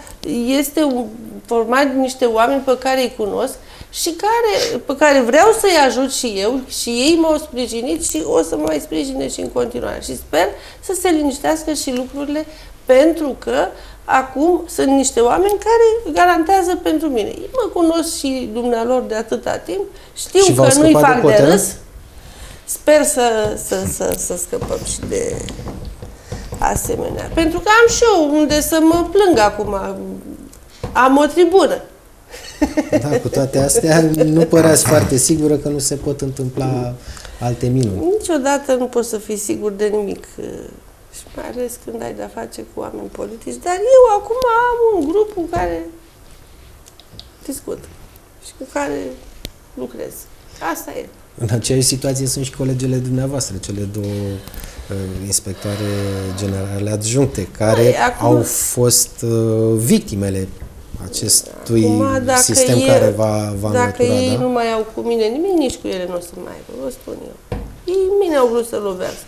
este un, format din niște oameni pe care îi cunosc și care, pe care vreau să-i ajut și eu și ei m-au sprijinit și o să mă mai sprijine și în continuare. Și sper să se liniștească și lucrurile pentru că acum sunt niște oameni care garantează pentru mine. Ei mă cunosc și dumnealor de atâta timp, știu Și v-au că nu-i scăpat de fac de poteră? râs, Sper să, să, să, să scăpăm și de asemenea. Pentru că am și eu unde să mă plâng acum. Am o tribună. Da, cu toate astea, nu păreați foarte sigură că nu se pot întâmpla alte minuni. Niciodată nu poți să fii sigur de nimic. Uh, Și mai ales când ai de-a face cu oameni politici. Dar eu acum am un grup cu care discut și cu care lucrez. Asta e. În aceeași situație sunt și colegele dumneavoastră, cele două uh, inspectoare generale adjuncte, care Păi, acum- au fost uh, victimele acestui Acum, dacă sistem e- care va, va Dacă înlătura, ei da? nu mai au cu mine nimic, nici cu ele nu o să mai aibă, vă spun eu. Ei mine au vrut să lovească.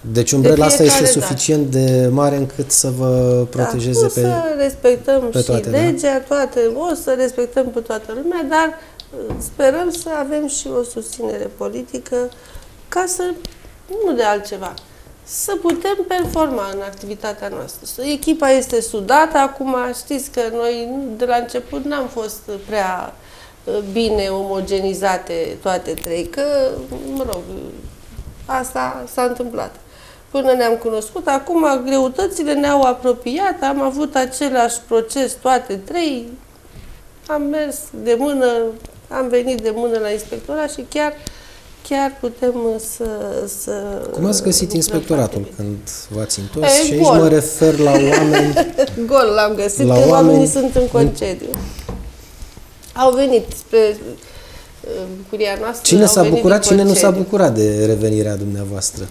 Deci umbrela asta este fiecare dată. suficient de mare încât să vă protejeze da, o pe... să respectăm pe și toate, da? legea, toate, o să respectăm pe toată lumea, dar uh, sperăm să avem și o susținere politică ca să, nu de altceva, să putem performa în activitatea noastră. Să- Echipa este sudată, acum știți că noi nu- de la început n-am fost prea uh, bine omogenizate toate trei, că, mă rog, asta s-a întâmplat. Până ne-am cunoscut, acum greutățile ne-au apropiat, am avut același proces toate trei, am mers de mână, am venit de mână la inspectorat și chiar, chiar putem să... să Cum ați găsit lucrăm inspectoratul foarte bine. când v-ați întors? E, și aici gol. mă refer la oameni Gol l-am găsit, La că oamenii oameni- sunt în concediu. Au venit spre uh, curia noastră. Cine au s-a venit bucurat, din cine nu s-a concediu. bucurat de revenirea dumneavoastră?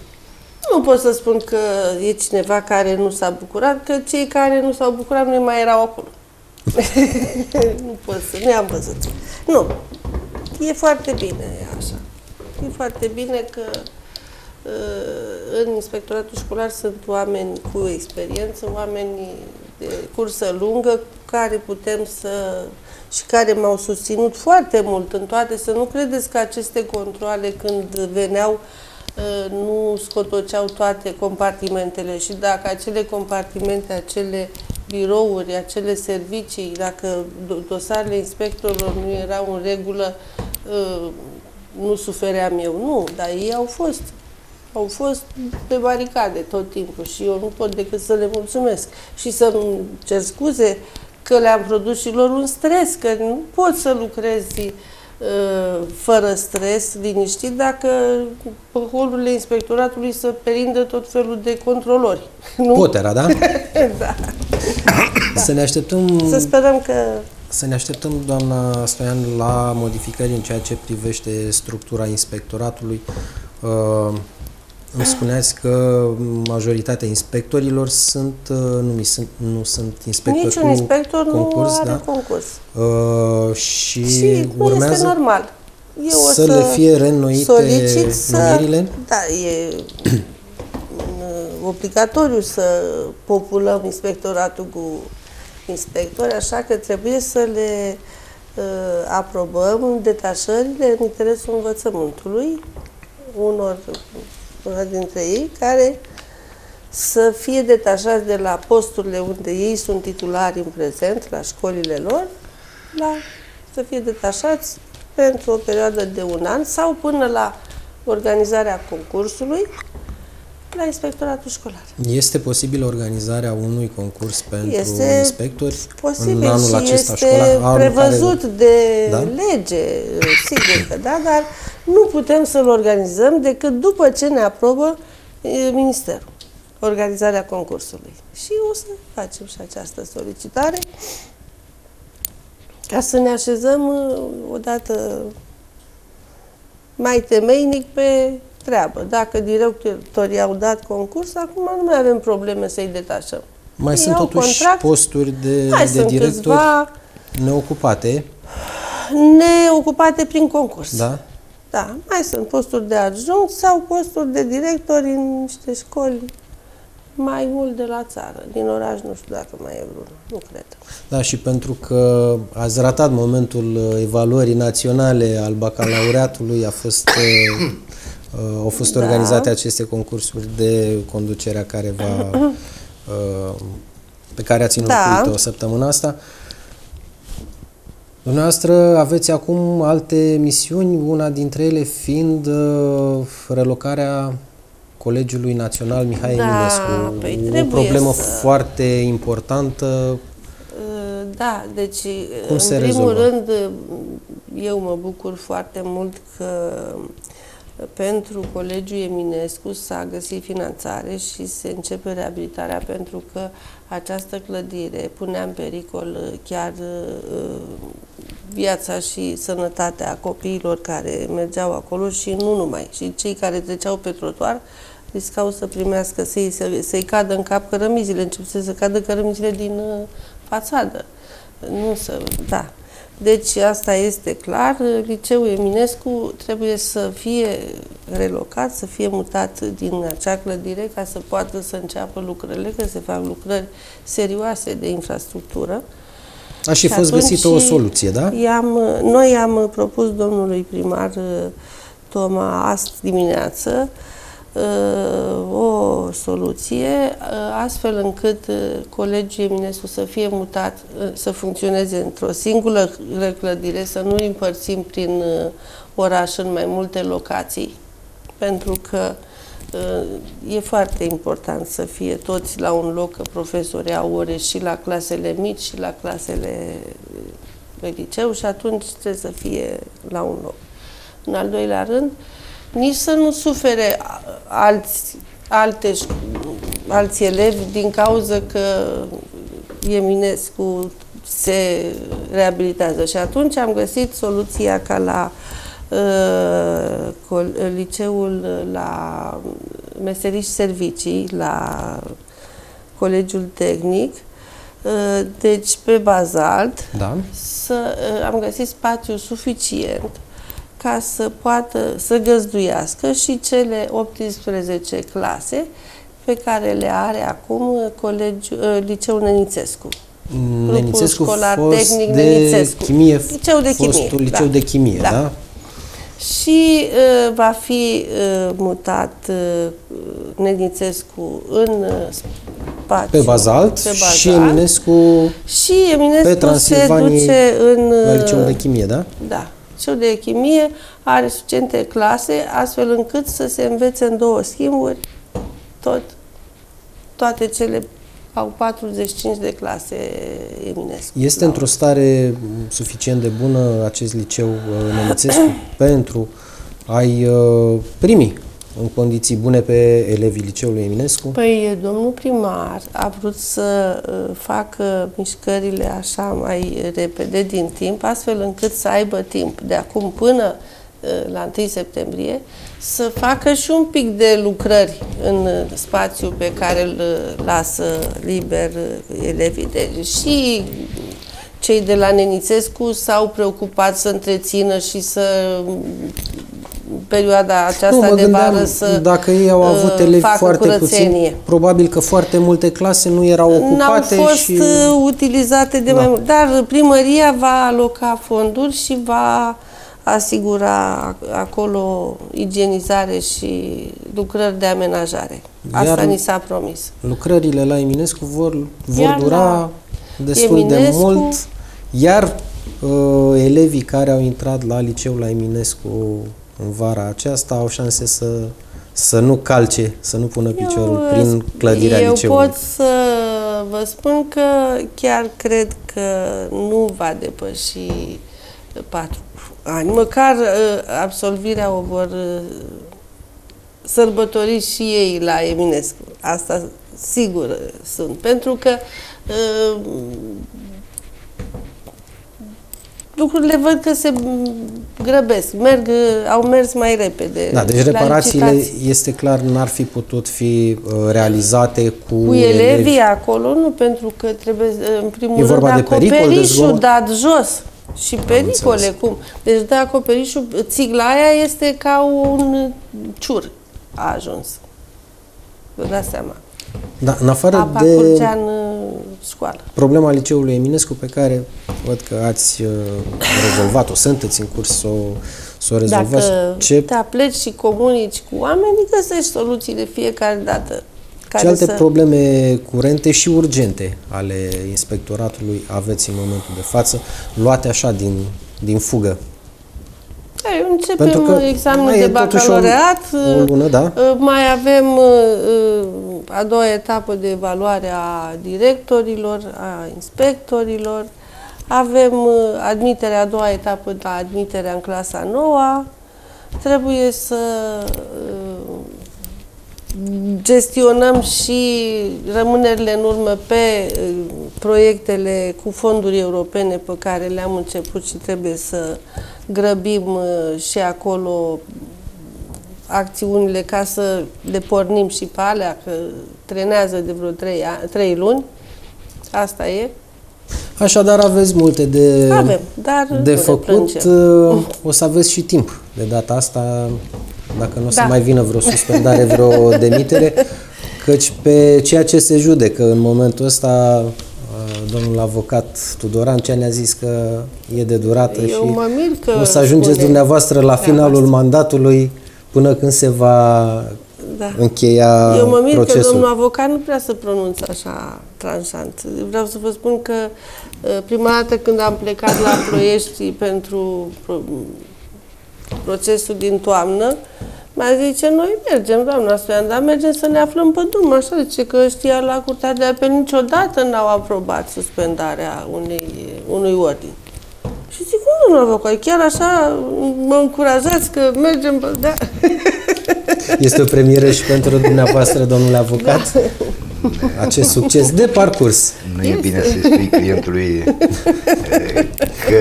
Nu pot să spun că e cineva care nu s-a bucurat, că cei care nu s-au bucurat nu mai erau acolo. nu pot să, nu i-am văzut. Nu, e foarte bine e așa. E foarte bine că uh, în inspectoratul școlar sunt oameni cu experiență, oameni de cursă lungă, cu care putem să și care m-au susținut foarte mult în toate. Să nu credeți că aceste controle când veneau uh, nu scotoceau toate compartimentele și dacă acele compartimente, acele birouri, acele servicii, dacă do- dosarele inspectorilor nu erau în regulă, uh, nu sufeream eu. Nu, dar ei au fost. Au fost pe baricade tot timpul și eu nu pot decât să le mulțumesc și să-mi cer scuze că le-am produs și lor un stres, că nu poți să lucrezi uh, fără stres, liniștit, dacă pe holurile inspectoratului să perindă tot felul de controlori. Nu? Potera, da? da. Să ne așteptăm Să sperăm că Să ne așteptăm, doamna Stoian, la modificări în ceea ce privește structura inspectoratului. Uh, îmi spuneați că majoritatea inspectorilor sunt, uh, nu, mi sunt, nu sunt inspectori niciun cu inspector concurs, nu are da? concurs. Uh, și, Și nu este urmează normal. Eu o să le fie reînnoite solicit să, numirile? Da, e mm, obligatoriu să populăm inspectoratul cu inspectori, așa că trebuie să le uh, aprobăm detașările în interesul învățământului unor una dintre ei care să fie detașați de la posturile unde ei sunt titulari în prezent, la școlile lor, la, să fie detașați pentru o perioadă de un an sau până la organizarea concursului la inspectoratul școlar. Este posibil organizarea unui concurs pentru Este inspectori Posibil în anul și acesta este școlar? Anul prevăzut care... de Da? lege, sigur că da, dar nu putem să-l organizăm decât după ce ne aprobă e, Ministerul organizarea concursului. Și o să facem și această solicitare ca să ne așezăm uh, odată mai temeinic pe treabă. Dacă directorii au dat concurs, acum nu mai avem probleme să-i detașăm. Mai Ei sunt au totuși contract. posturi de, Mai de sunt directori câțiva neocupate, neocupate prin concurs. da? Da, mai sunt posturi de adjunct sau posturi de directori în niște școli mai mult de la țară. Din oraș nu știu dacă mai e vreunul, nu cred. Da, și pentru că ați ratat momentul uh, evaluării naționale al bacalaureatului, a fost, uh, uh, au fost Da. organizate aceste concursuri de conducerea care va, uh, pe care ați înlocuit-o Da. săptămâna asta. Dumneavoastră aveți acum alte misiuni, una dintre ele fiind uh, relocarea Colegiului Național Mihai Da, Eminescu. păi o trebuie problemă să- foarte importantă. Uh, Da, deci Cum în se primul rezolvă? rând eu mă bucur foarte mult că pentru Colegiul Eminescu s-a găsit finanțare și se începe reabilitarea pentru că această clădire punea în pericol uh, chiar uh, viața și sănătatea copiilor care mergeau acolo și nu numai. Și cei care treceau pe trotuar riscau să primească, să-i, să, să-i cadă în cap cărămizile, încep să cadă cărămizile din uh, fațadă. Nu să, da. Deci asta este clar. Liceul Eminescu trebuie să fie relocat, să fie mutat din acea clădire ca să poată să înceapă lucrările, că se fac lucrări serioase de infrastructură. A și Și fost atunci găsită o soluție, da? I-am, noi am propus domnului primar uh, Toma azi dimineață uh, o soluție uh, astfel încât uh, Colegiul Eminescu să fie mutat, uh, să funcționeze într-o singură clădire, să nu împărțim prin uh, oraș în mai multe locații, pentru că uh, e foarte important să fie toți la un loc, că profesorii au ore și la clasele mici și la clasele de liceu și atunci trebuie să fie la un loc. În al doilea rând, nici să nu sufere alți, alte, alți elevi din cauza că Eminescu se reabilitează. Și atunci am găsit soluția ca la uh, liceul la meserii și servicii, la Colegiul Tehnic, uh, deci pe bazalt, da. să, uh, am găsit spațiu suficient ca să poată să găzduiască și cele 18 clase pe care le are acum colegiul, uh, Liceul Nenițescu. Nenițescu școlar fost tehnic de Nenițescu. chimie, liceu de chimie, fostul liceu da. de chimie, da? da? Și uh, va fi uh, mutat uh, Nenițescu în uh, spațiu. Pe bazalt, pe bazalt și Eminescu, și Eminescu pe se duce în... La liceul de chimie, da? Da. Liceul de chimie are suficiente clase astfel încât să se învețe în două schimburi tot, toate cele au 45 de clase Eminescu. Este într-o stare suficient de bună acest liceu Nenițescu pentru a-i uh, primi în condiții bune pe elevii liceului Eminescu? Păi, domnul primar a vrut să uh, facă mișcările așa mai repede din timp, astfel încât să aibă timp de acum până uh, la 1 septembrie să facă și un pic de lucrări în spațiu pe care îl lasă liber elevii. Deci și cei de la Nenițescu s-au preocupat să întrețină și să perioada aceasta nu, de vară să Dacă ei au avut uh, elevi foarte puțini, probabil că foarte multe clase nu erau ocupate N-au fost și... Uh, utilizate de da. mai mult. Dar primăria va aloca fonduri și va asigura acolo igienizare și lucrări de amenajare. Asta Iar ni s-a promis. Lucrările la Eminescu vor, vor dura destul Eminescu, de mult, iar uh, elevii care au intrat la liceul la Eminescu în vara aceasta au șanse să, să nu calce, să nu pună piciorul eu, prin clădirea eu liceului. Eu pot să vă spun că chiar cred că nu va depăși patru ani. Măcar uh, absolvirea o vor uh, sărbători și ei la Eminescu. Asta sigur sunt. Pentru că uh, lucrurile văd că se grăbesc, merg, au mers mai repede. Da, deci reparațiile, este clar, n-ar fi putut fi realizate cu, cu elevii elevi. acolo, nu, pentru că trebuie, în primul e rând, de acoperișul dat jos. Și pericole, cum? Deci de acoperișul, țigla aia este ca un ciur a ajuns. Vă dați seama. Da, în afară Apa de curgea în uh, școală. problema liceului Eminescu pe care văd că ați uh, rezolvat-o, sunteți în curs să o, să o rezolvați. Dacă Ce... te apleci și comunici cu oamenii, găsești soluții de fiecare dată. Care Ce alte să... probleme curente și urgente ale inspectoratului aveți în momentul de față, luate așa din, din fugă? Ei, începem Pentru că examenul de bacalaureat, o, o lună, da? Uh, mai avem uh, a doua etapă de evaluare a directorilor, a inspectorilor, avem uh, admiterea, a doua etapă la admiterea în clasa noua, trebuie să gestionăm și rămânerile în urmă pe uh, proiectele cu fonduri europene pe care le-am început și trebuie să grăbim uh, și acolo acțiunile ca să le pornim și pe alea, că trenează de vreo trei, trei luni. Asta e. Așadar aveți multe de, Avem, dar de făcut. Uh, o să aveți și timp de data asta dacă nu o să da. mai vină vreo suspendare, vreo demitere, căci pe ceea ce se judecă în momentul ăsta uh, domnul avocat Tudoran ce ne-a zis că e de durată Eu și mă mir că o să ajungeți dumneavoastră la finalul mandatului până când se va da. încheia Eu mă mir procesul. că domnul avocat nu prea să pronunță așa tranșant. Vreau să vă spun că uh, prima dată când am plecat la Ploiești pentru procesul din toamnă, mi-a zice, noi mergem, doamna Stoian, dar mergem să ne aflăm pe drum, așa, zice că știa la Curtea de Apel niciodată n-au aprobat suspendarea unei, unui ordin. Și zic, domnul avocat, chiar așa mă încurajați că mergem, pe- da. Este o premieră și pentru dumneavoastră, domnule avocat, acest succes de parcurs. Nu e bine să spui clientului eh, că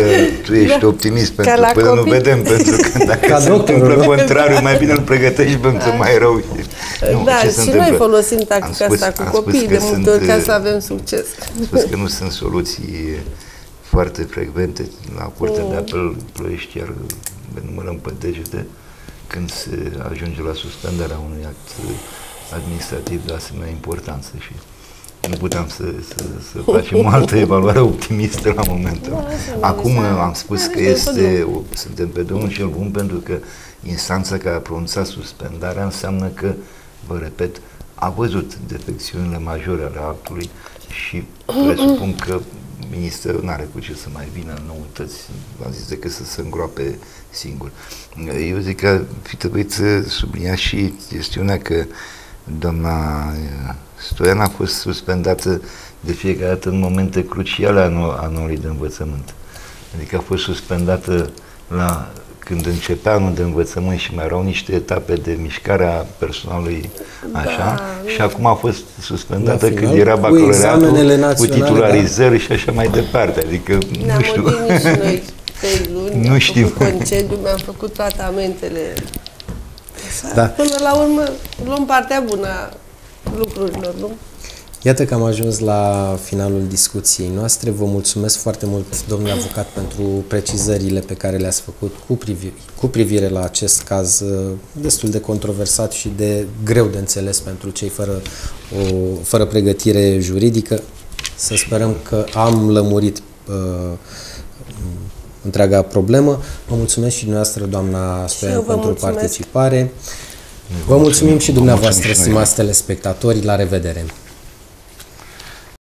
tu ești Da. optimist Ca pentru la până nu copii. vedem, pentru că dacă Ca se doctorul, întâmplă nu? contrariu, mai bine îl pregătești pentru mai rău. Nu, da, ce și se noi întâmplă? folosim Am tactica spus- asta am cu spus copiii că de multe sunt, ori ca eh, să avem succes. Am spus că nu sunt soluții foarte frecvente la Curtea Mm. de Apel Ploiești, chiar le numărăm pe degete când se ajunge la suspendarea unui act administrativ de asemenea importanță și nu puteam să, să, să facem o altă evaluare optimistă la momentul. Da, asta nu Acum înseamnă. am spus Da, că suntem pe este, o- suntem pe drumul cel bun pentru că instanța care a pronunțat suspendarea înseamnă că, vă repet, a văzut defecțiunile majore ale actului și presupun că ministerul nu are cu ce să mai vină în noutăți, am zis decât să se îngroape singur. Eu zic că fi trebuit să sublinia și chestiunea că doamna eh, Stoian a fost suspendată de fiecare dată în momente cruciale anu- anului de învățământ. Adică a fost suspendată la când începea anul de învățământ și mai erau niște etape de mișcare a personalului așa Da, și acum a fost suspendată La final, când era cu bacalaureatul, examenele cu naționale, titularizări și așa mai departe. Adică, Ne-am nu știu. odihnit și noi trei luni, Nu am știu. făcut concediu, mi-am făcut tratamentele. Așa, Da. Până la urmă luăm partea bună a lucrurilor, nu? Iată că am ajuns la finalul discuției noastre. Vă mulțumesc foarte mult, domnule avocat, pentru precizările pe care le-ați făcut cu, privi- cu privire la acest caz uh, destul de controversat și de greu de înțeles pentru cei fără, o, fără pregătire juridică. Să sperăm că am lămurit uh, întreaga problemă. Vă mulțumesc și dumneavoastră, doamna Stoian, eu vă pentru mulțumesc. participare. Vă mulțumim și Vă dumneavoastră, mulțumim și noi. stimați telespectatori. La revedere!